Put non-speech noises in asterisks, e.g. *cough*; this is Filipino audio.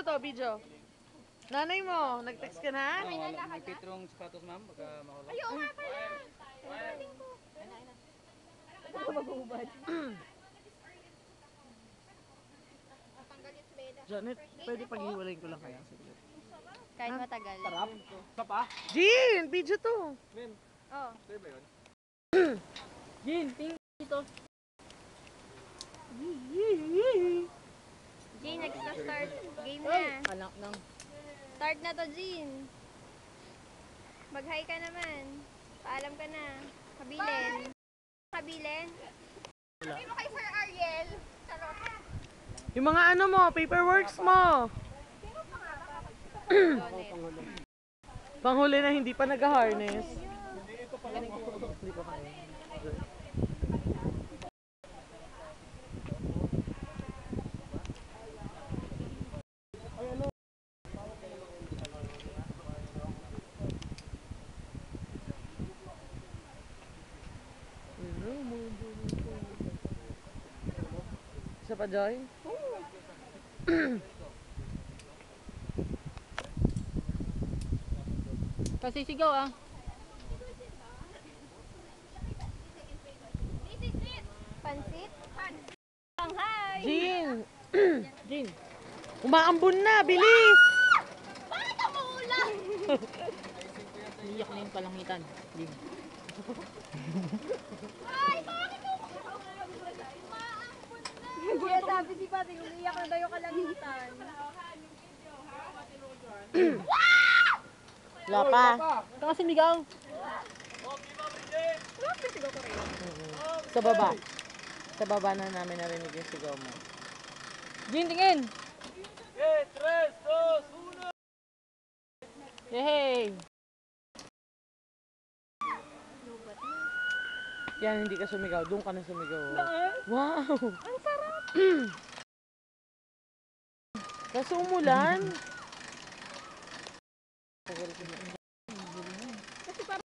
Video to, video. Nanay mo, nag-text ka na? Ano, wala, may pitrong sapatos ma'am, baka mahulog. Ayun nga pala. Pagdating ko. Tanggal yung beda. Janet, pwede paghiwalayin ko lang kaya. Kahit matagal. Sa pa? Jean, video to. Oh. Sa'yo ba yun? Jin, tingin dito. Jean, Start na to, Jean. Mag-hi ka naman. Paalam ka na. Kabilin. Kabilin. Sabi mo kay Sir Ariel. Charot. Yung mga ano mo, paperworks mo. *clears throat* Panghuli na hindi pa nag-harness. Isa pa, Joy? Kasi *clears throat* sigaw ah. Pansit? Ang hi! Jean! *clears throat* Jin, Umaambon na! Bilis! Bakit umuulan? *laughs* iyak na yung palangitan. Jin. *laughs* Ay, bakit umuulan? Kaya sabi umiyak na daw yung kalangitan. Wala pa. Ito kasi migaw. Sa baba. Sa baba na namin narinig yung sigaw mo. Jin, tingin! Yehey! Yan, hindi ka sumigaw. Doon ka na sumigaw. Wow! Ang sarap! *clears throat* Kasi umulan. Kasi parang...